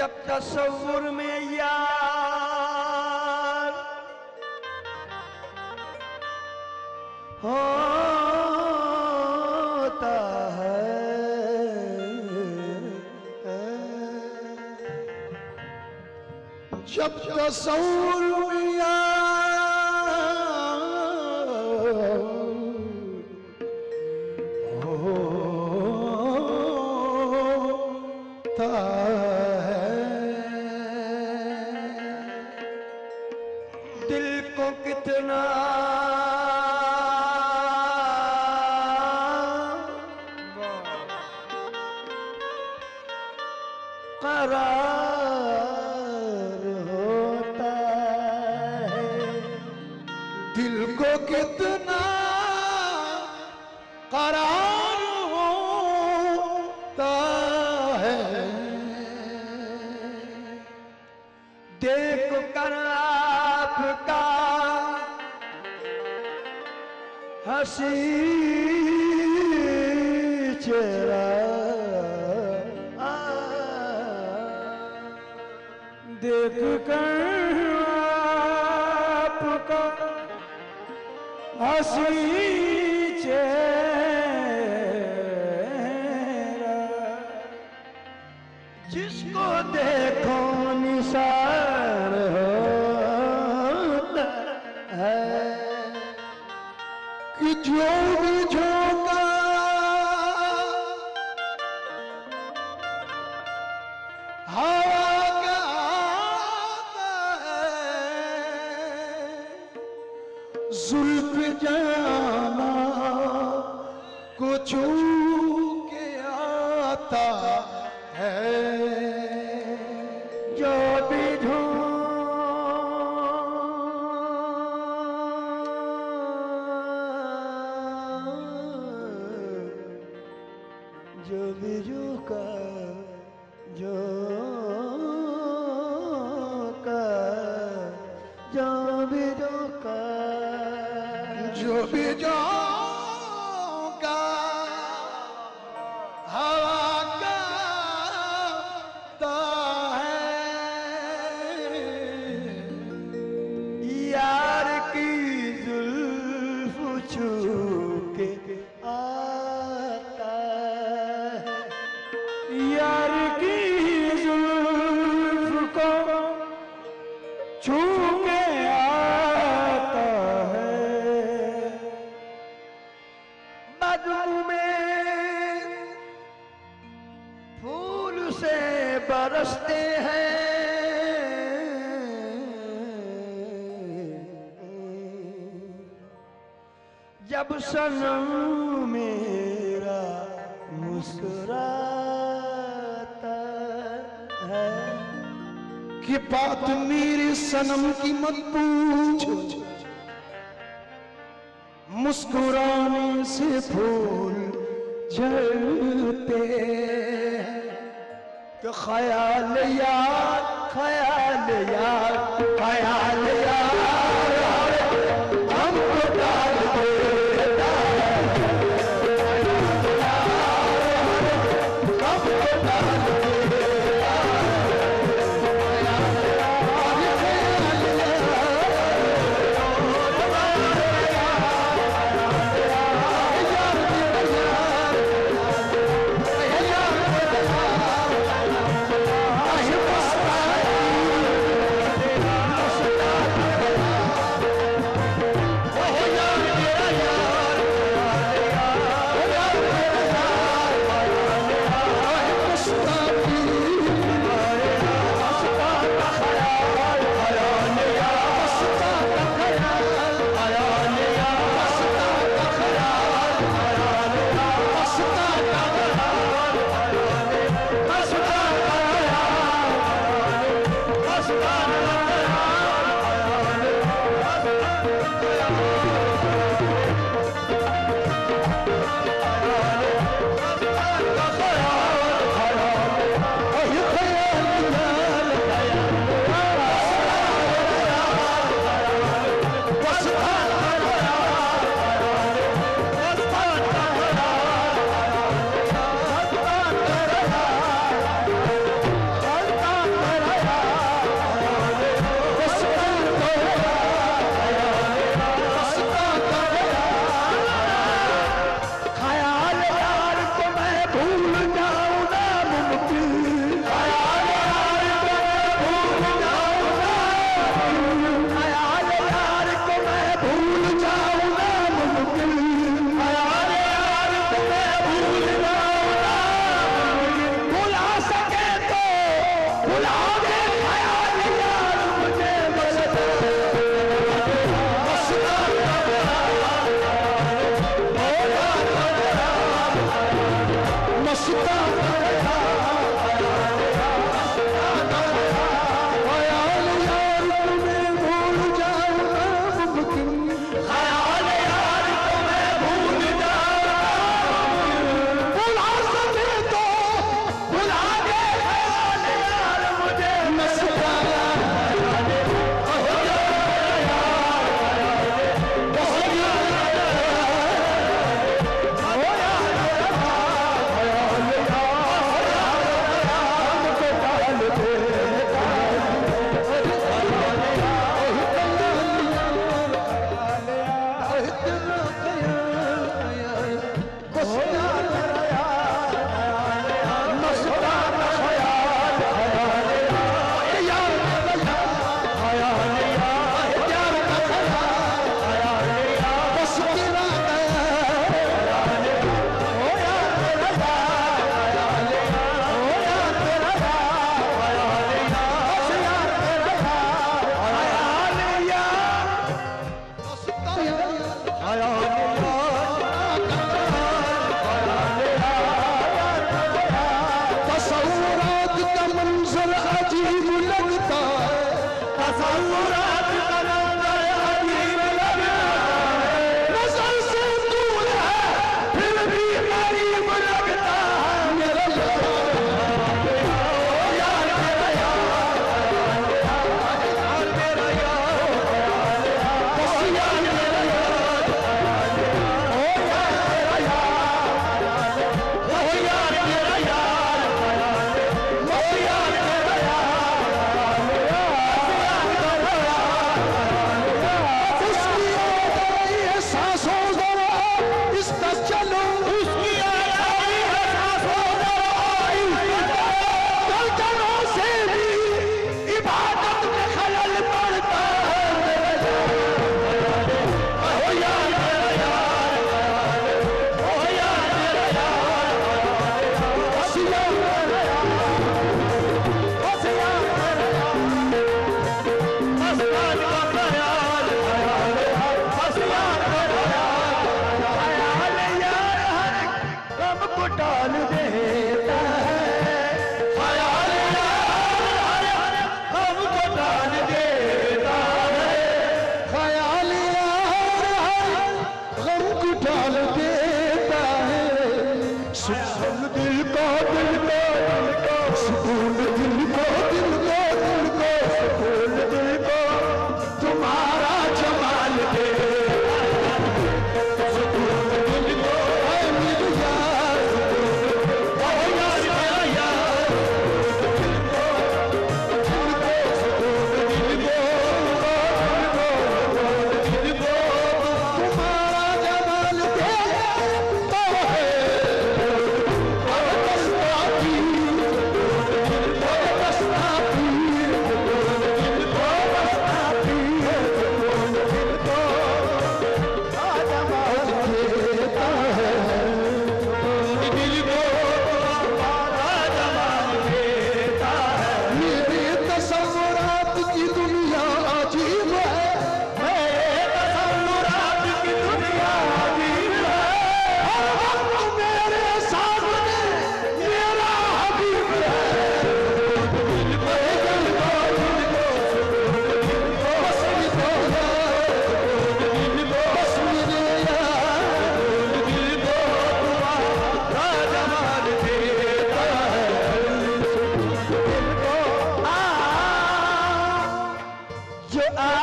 जब तस्वुर में यार होता है। जब तस्वुर Sarah.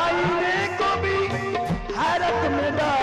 आईने को भी हैरत में डाल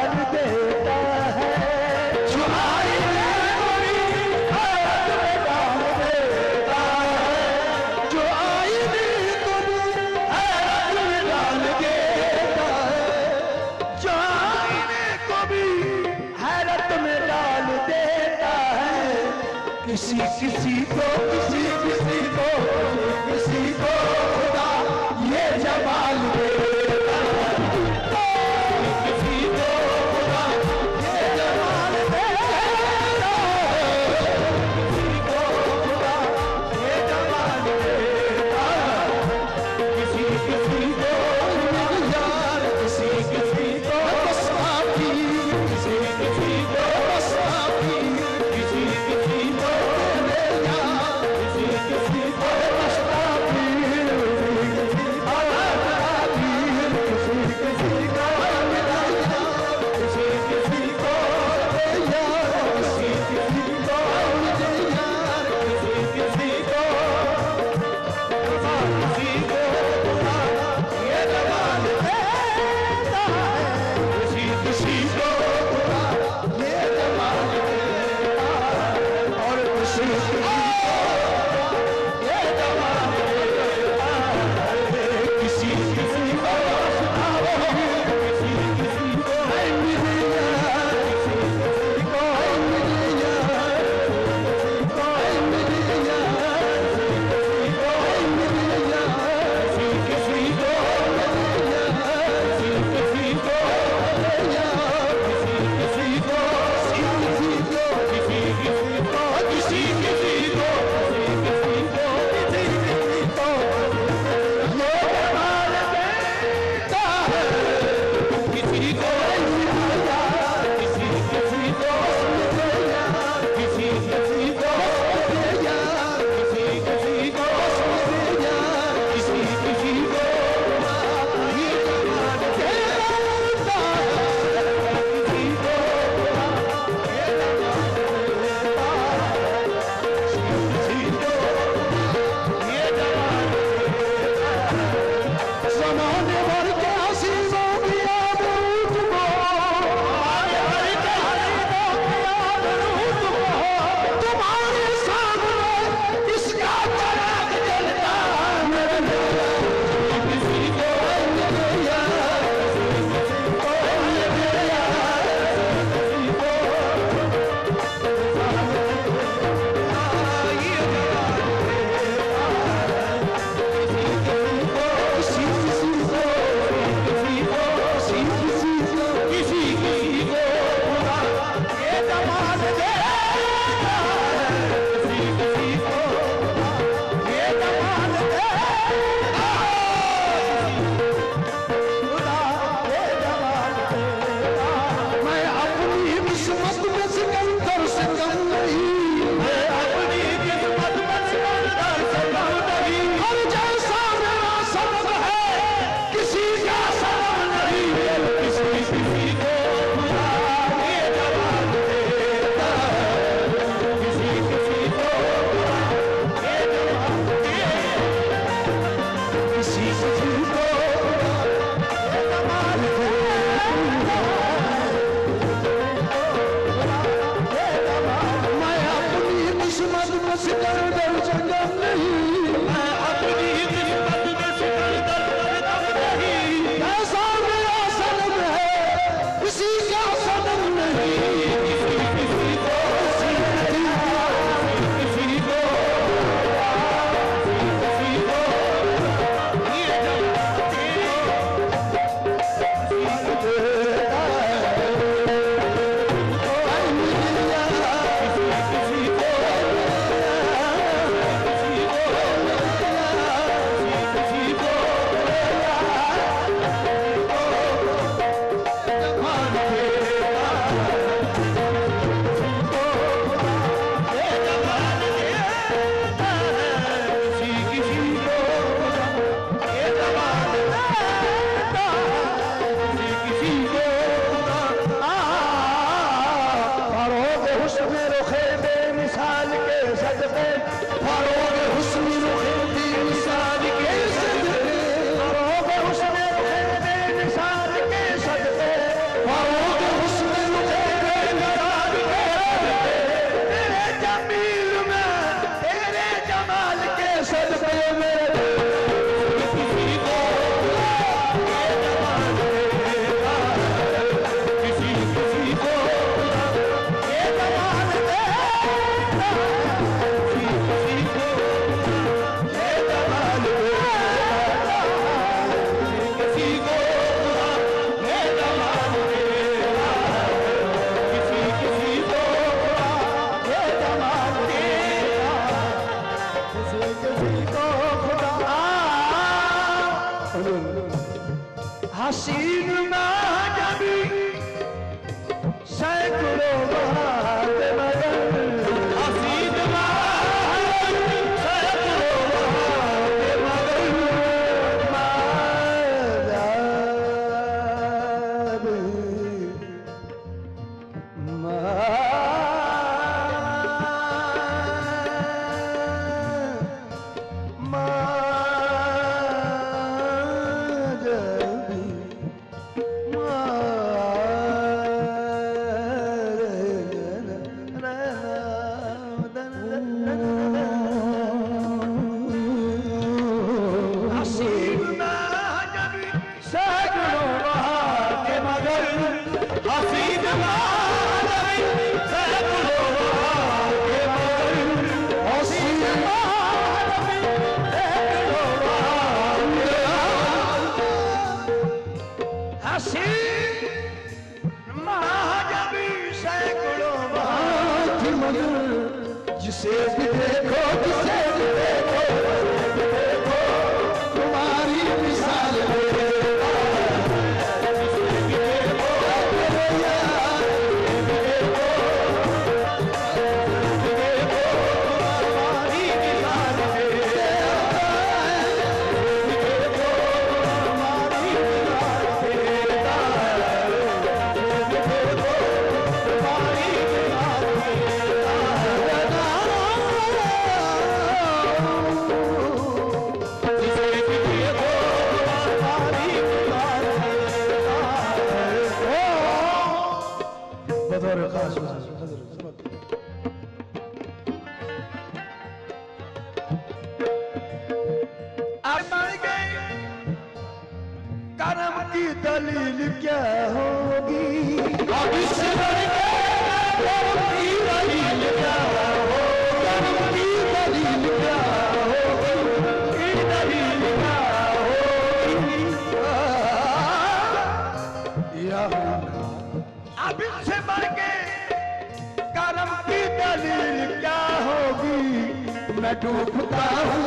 मैं डूबता हूँ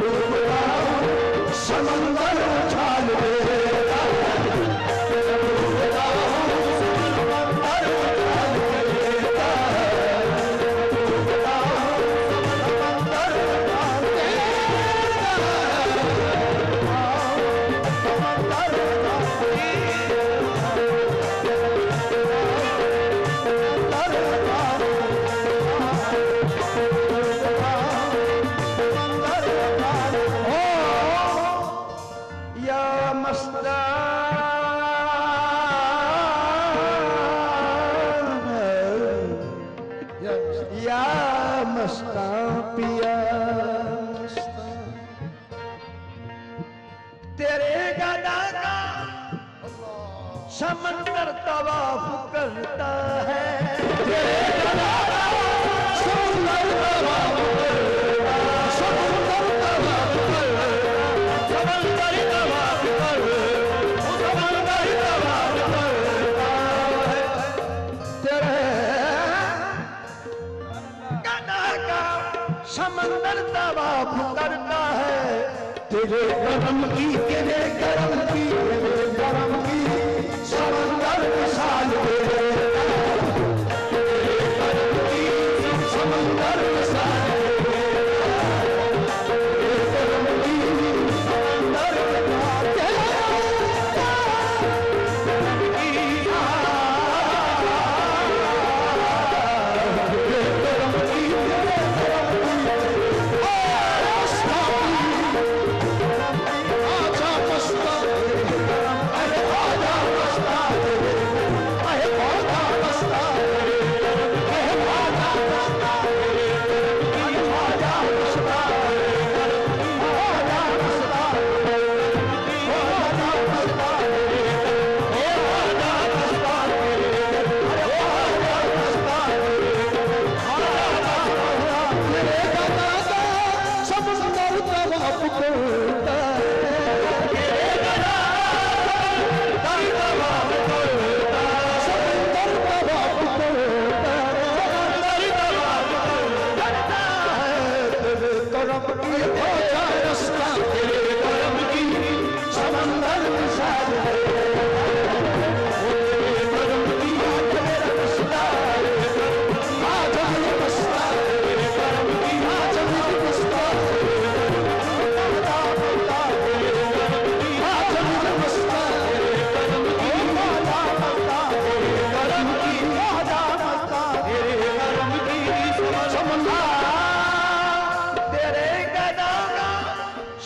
डूबता हूँ समंदर उछाल देता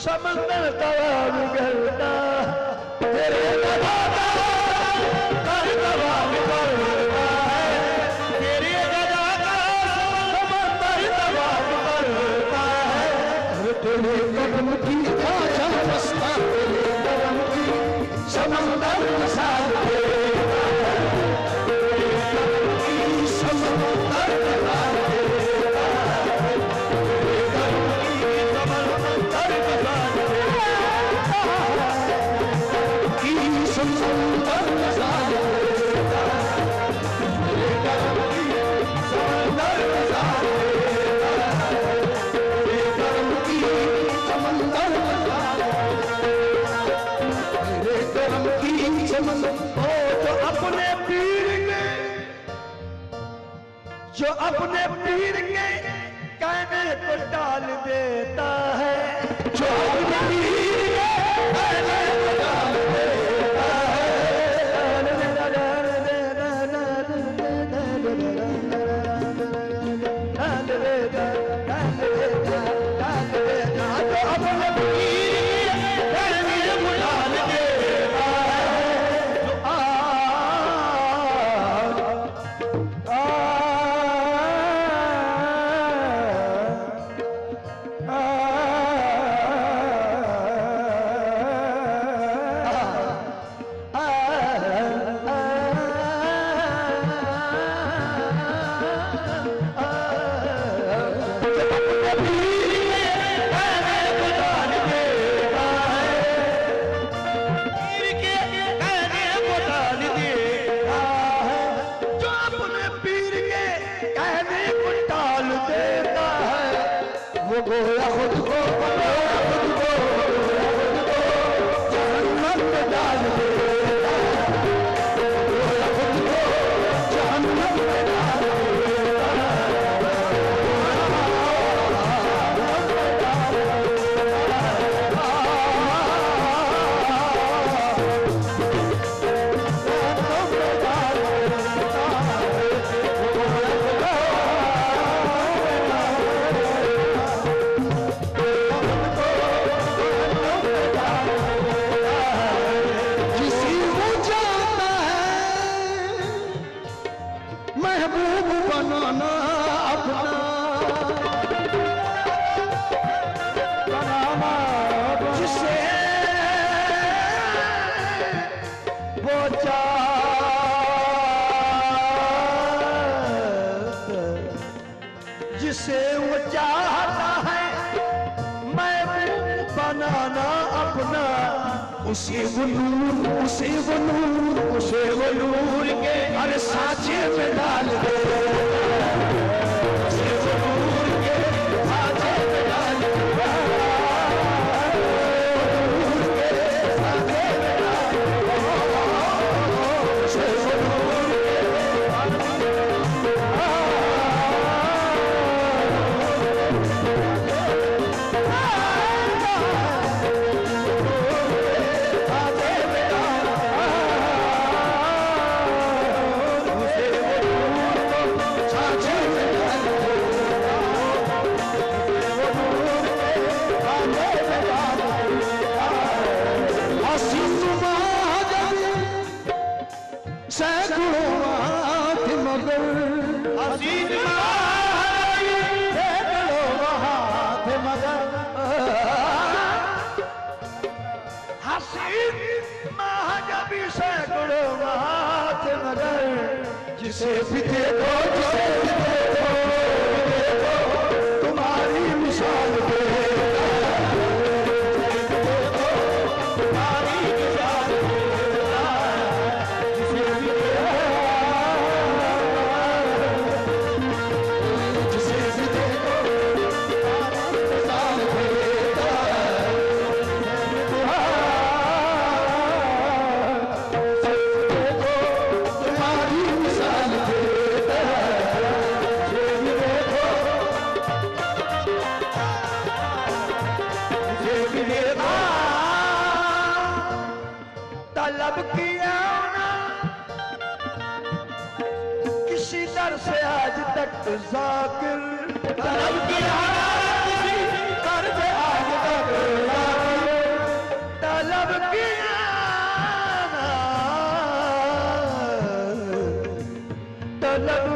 समंदर तवा बिगड़ता तेरे दबा नूर उसे वो नूर उसे वो नूर के हर साचे में डाल दे। मगर जिसे भी दे दो जिसे भी दे दो। तलब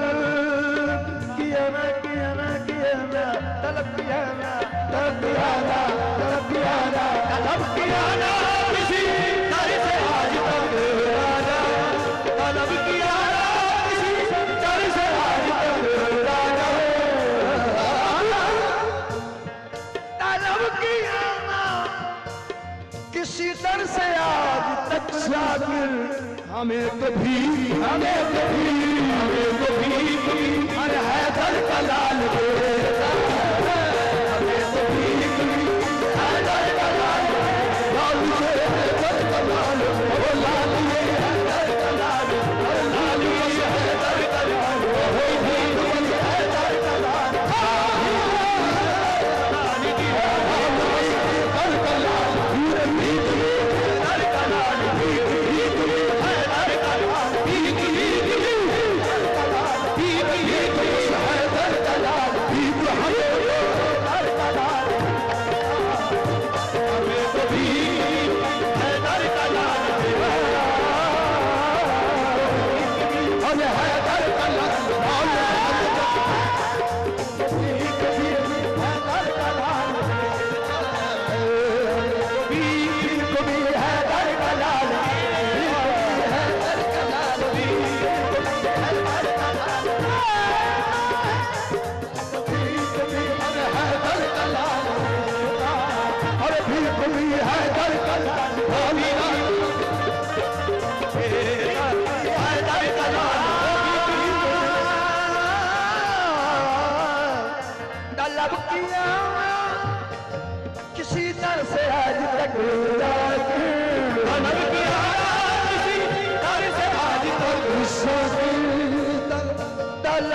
किया किसी दर से आज हमें तो भी हमें तो भी हमें तो भी अरे हैदर का लाल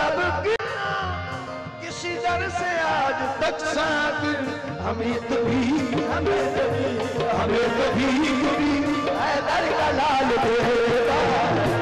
जब किसी दर से आज तक साथ हमें कभी हमें कभी हमें कभी हैदर का लाल देगा